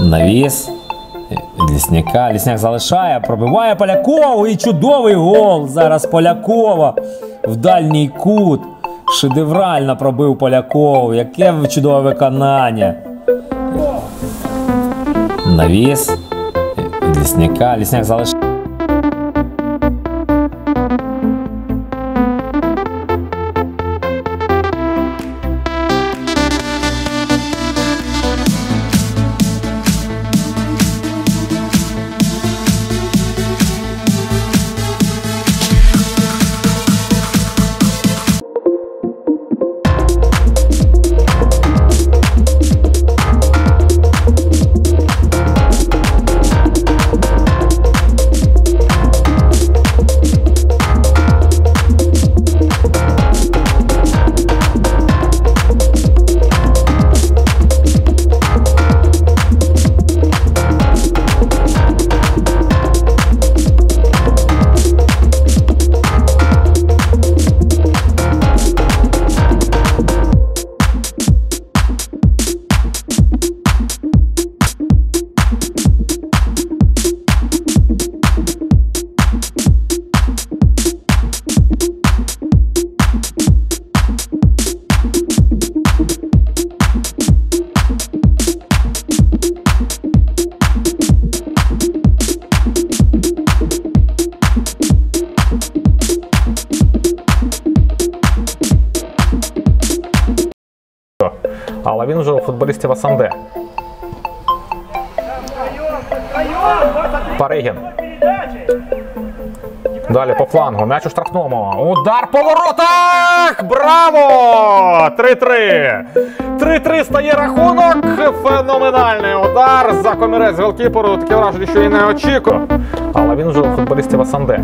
Навіс. Лісняка. Лісняк залишає, пробиває Полякову і чудовий гол. Зараз Полякова в дальній кут. Шедеврально пробив Полякову. Яке чудове виконання. Навіс. Лісняка. Лісняк залишає. Але він вже у футболістів Асанде. Паригін. Далі по флангу. М'яч у штрафному. Удар по воротах! Браво! 3-3. 3-3 стає рахунок. Феноменальний удар за комірець голкіперу. Таке враження, що і не очікував. Але він вже у футболістів Асанде.